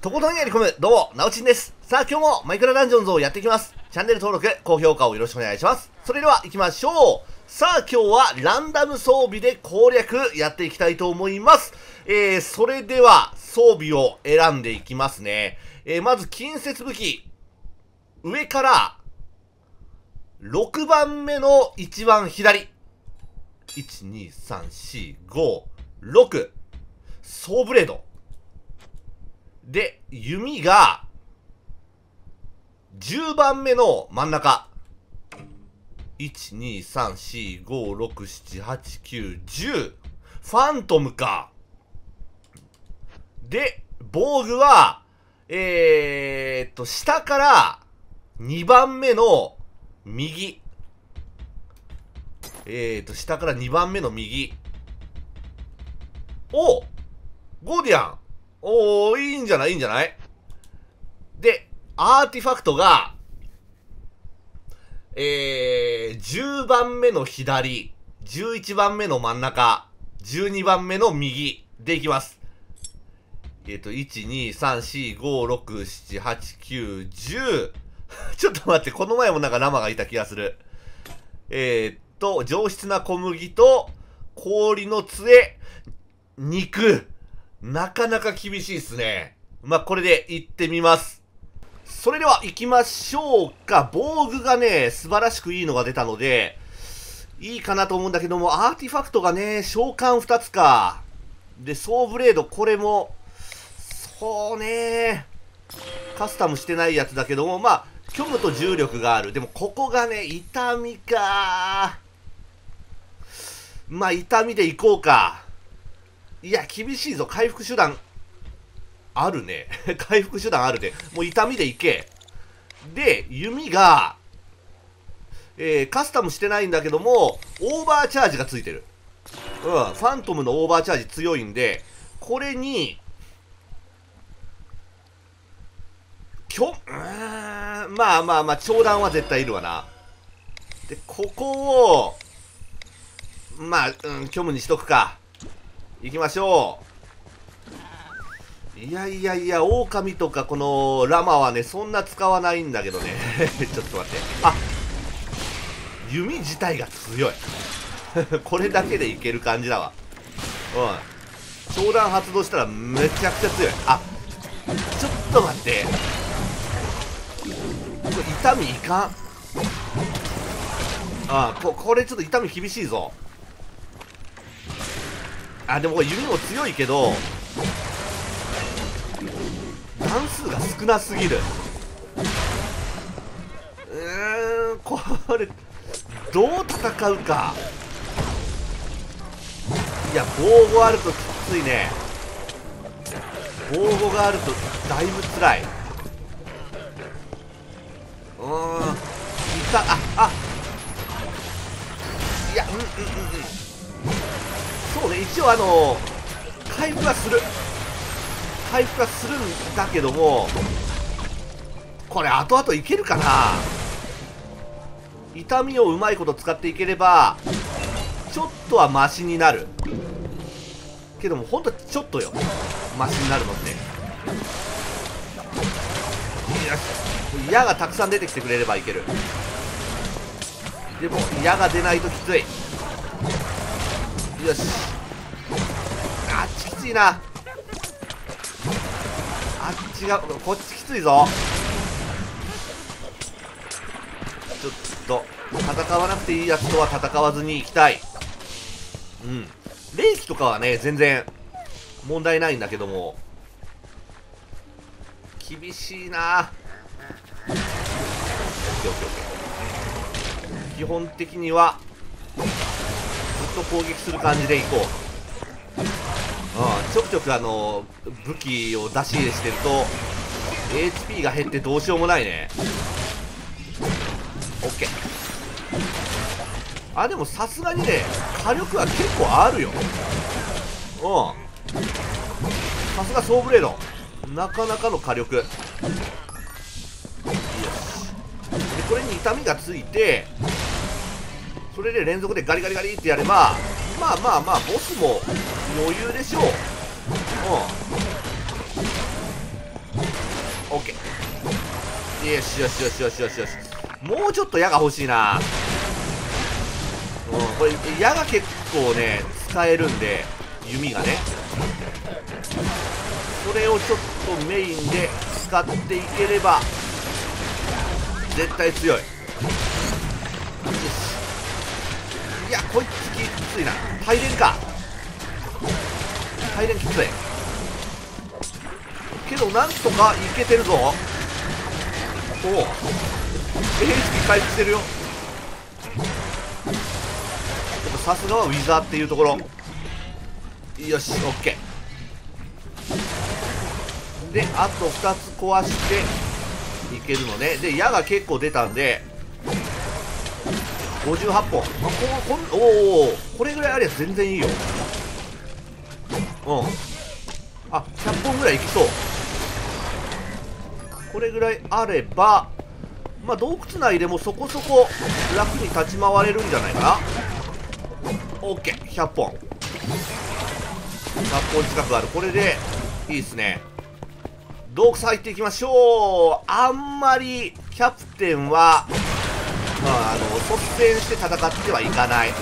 とことんやり込む、どうも、なおちんです。さあ、今日もマイクラダンジョンズをやっていきます。チャンネル登録、高評価をよろしくお願いします。それでは行きましょう。さあ、今日はランダム装備で攻略やっていきたいと思います。えー、それでは装備を選んでいきますね。えー、まず近接武器。上から、6番目の一番左。1、2、3、4、5、6。ソーブレード。で、弓が、10番目の真ん中。1、2、3、4、5、6、7、8、9、10。ファントムか。で、防具は、えーっと、下から2番目の右。えーっと、下から2番目の右。おゴーディアンおー、いいんじゃないいいんじゃない？で、アーティファクトが、えー、10番目の左、11番目の真ん中、12番目の右でいきます。えっ、ー、と、1、2、3、4、5、6、7、8、9、10。ちょっと待って、この前もなんか生がいた気がする。えー、っと、上質な小麦と氷の杖、肉。なかなか厳しいっすね。まあ、これで行ってみます。それでは行きましょうか。防具がね、素晴らしくいいのが出たので、いいかなと思うんだけども、アーティファクトがね、召喚2つか。で、ソーブレード、これも、そうねカスタムしてないやつだけども、まあ、虚無と重力がある。でも、ここがね、痛みかまあ、痛みでいこうか。いや、厳しいぞ。回復手段、あるね。回復手段あるね。もう痛みでいけ。で、弓が、えー、カスタムしてないんだけども、オーバーチャージがついてる。うん、ファントムのオーバーチャージ強いんで、これに、きょ、うーん、まあまあまあ、長弾は絶対いるわな。で、ここを、まあ、うん、虚無にしとくか。行きましょう。いやいやいや、狼とかこのラマはね、そんな使わないんだけどね。ちょっと待って。あ弓自体が強い。これだけでいける感じだわ。うん。長弾発動したらめちゃくちゃ強い。あ、ちょっと待って。痛みいかん。あこ、これちょっと痛み厳しいぞ。あ、でも弓も強いけど、段数が少なすぎる。うーん、これ、どう戦うか。いや、防護あるときついね。防護があるとだいぶ辛い。うーん、いた、あ、あ、いや、うんうんうんうん。そうね、一応あの回復はする。回復はするんだけども、これ後々いけるかな痛みをうまいこと使っていければ、ちょっとはマシになる。けども、ほんとちょっとよ。マシになるのって。よし。矢がたくさん出てきてくれればいける。でも、矢が出ないときつい。よし。あっちきついな。あっちがこっちきついぞ。ちょっと戦わなくていいやつとは戦わずに行きたい。うん。霊気とかはね全然問題ないんだけども。厳しいな。基本的にはと攻撃する感じでいこう、うん、ちょくちょくあの武器を出し入れしてると HP が減ってどうしようもないね。OK あでもさすがにね火力は結構あるよ。うん。さすがソーブレード。なかなかの火力。よし。でこれに痛みがついてそれで連続でガリガリガリってやればまあまあまあボスも余裕でしょう。うん。オッケー。よしよしよしよしよし。よしもうちょっと矢が欲しいな。うんこれ矢が結構ね使えるんで弓がね。それをちょっとメインで使っていければ絶対強い。よし。いやこいつきついな。入れるか。入れんきつい。けどなんとかいけてるぞ。おお HP 回復してるよ。さすがはウィザーっていうところ。よしオッケー。であと2つ壊していけるのね。で矢が結構出たんで58本、まあ、ここおおこれぐらいあれば全然いいよ。うん。あ100本ぐらいいきそう。これぐらいあればまあ洞窟内でもそこそこ楽に立ち回れるんじゃないかな。OK100 本。100本近くある。これでいいっすね。洞窟入っていきましょう。あんまりキャプテンはああの率先して戦ってはいかないう。ん。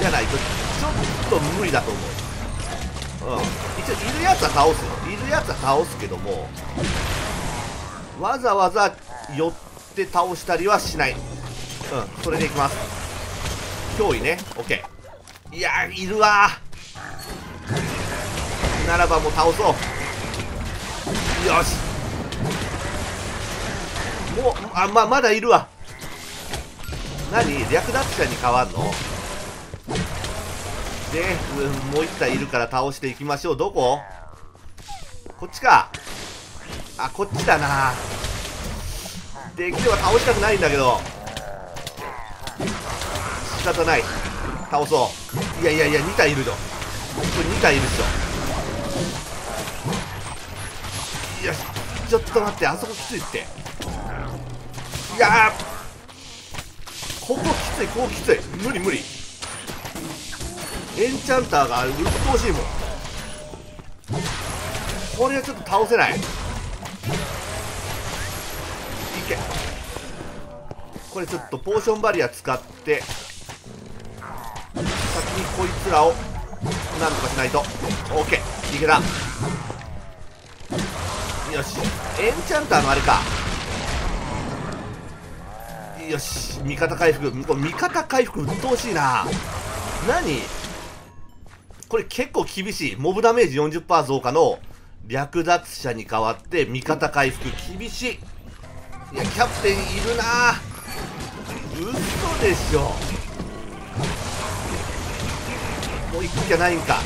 じゃないとちょっと無理だと思う。うん。一応いるやつは倒すよいるやつは倒すけどもわざわざ寄って倒したりはしない。うん。それでいきます。脅威ね。OK いやいるわならばもう倒そう。よし。もうあままだいるわ。何？略奪者に変わんの？で、うん、もう一体いるから倒していきましょう。どこ？こっちか。あこっちだな。できれば倒したくないんだけど。仕方ない。倒そう。いやいやいや2体いるぞ。これ2体いるっしょ。よし。ちょっと待ってあそこきついって。やここきついここきつい。無理無理。エンチャンターがうっとうしいもん。これはちょっと倒せない。いけ。これちょっとポーションバリア使って先にこいつらをなんとかしないと。OK いけた。よし。エンチャンターのあれか。よし味方回復。味方回復うっとうしいな。何？これ結構厳しい。モブダメージ40%増加の略奪者に代わって味方回復厳しい。いやキャプテンいるな。嘘でしょ。もう行くじゃないんか。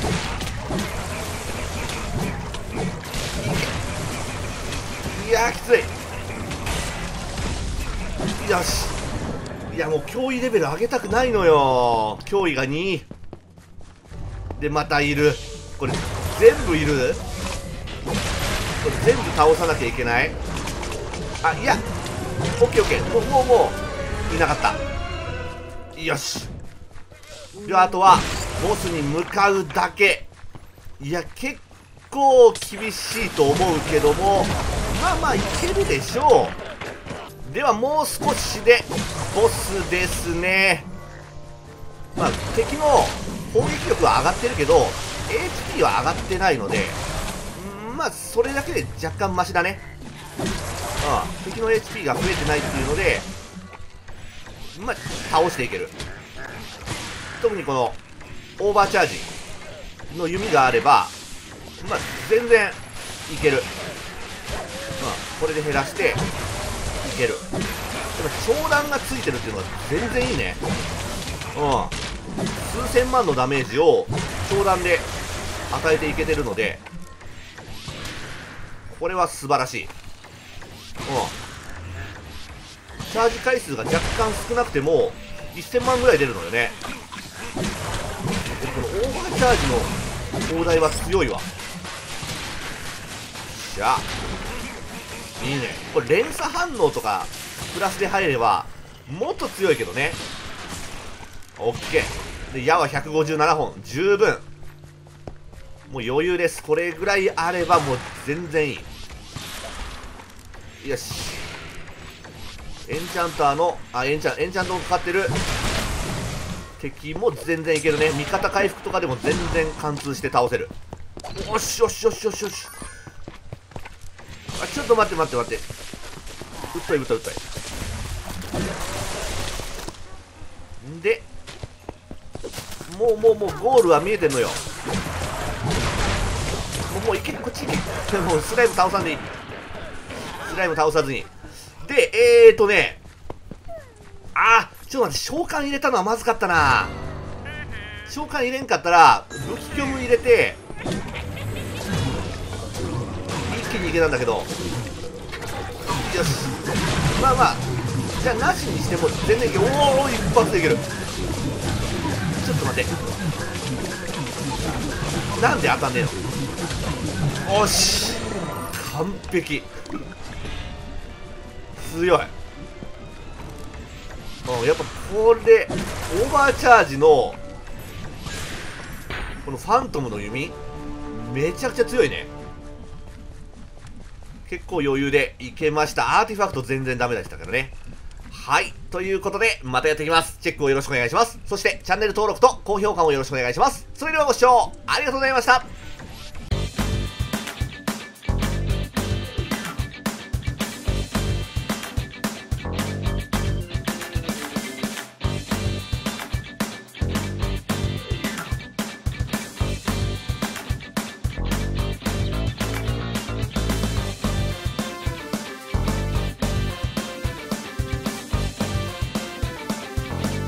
いやきつい。よし。いやもう脅威レベル上げたくないのよ。脅威が2でまたいる。これ全部いる？これ全部倒さなきゃいけない？あいや。オッケーオッケー。もうもうもう。いなかった。よし。であとはボスに向かうだけ。いや結構厳しいと思うけどもまあまあいけるでしょう。ではもう少しでボスですね。まあ敵の攻撃力は上がってるけど HP は上がってないのでまあそれだけで若干マシだね。うん敵の HP が増えてないっていうのでまあ倒していける。特にこのオーバーチャージの弓があればまあ全然いける。うんこれで減らしてける。でも長弾がついてるっていうのは全然いいね。うん。数千万のダメージを長弾で与えていけてるのでこれは素晴らしい。うん。チャージ回数が若干少なくても1000万ぐらい出るのよね。このオーバーチャージの砲台は強いわ。じゃ。あいいね。これ連鎖反応とかプラスで入ればもっと強いけどね。オッケー。で矢は157本。十分。もう余裕です。これぐらいあればもう全然いい。よし。エンチャンターのあエンチャンエンチャントがかかってる。敵も全然いけるね。味方回復とかでも全然貫通して倒せる。よしよしよしよしよし。あちょっと待って待って待って。うっというっというっとい。んでもうもうもうゴールは見えてんのよ。もうもういけこっち行け。もうスライム倒さんでいい。スライム倒さずに。でえーとね。あちょっと待って。召喚入れたのはまずかったな。召喚入れんかったら武器虚無入れて一気にいけたんだけど。よし。まあまあ。じゃあなしにしても全然いけおお一発でいける。ちょっと待って。なんで当たんねえの？おし。完璧。強い。うんやっぱこれオーバーチャージのこのファントムの弓？めちゃくちゃ強いね。結構余裕でいけましたアーティファクト全然ダメでしたけどねはい。ということで、またやっていきます。チェックをよろしくお願いします。そして、チャンネル登録と高評価もよろしくお願いします。それではご視聴ありがとうございました。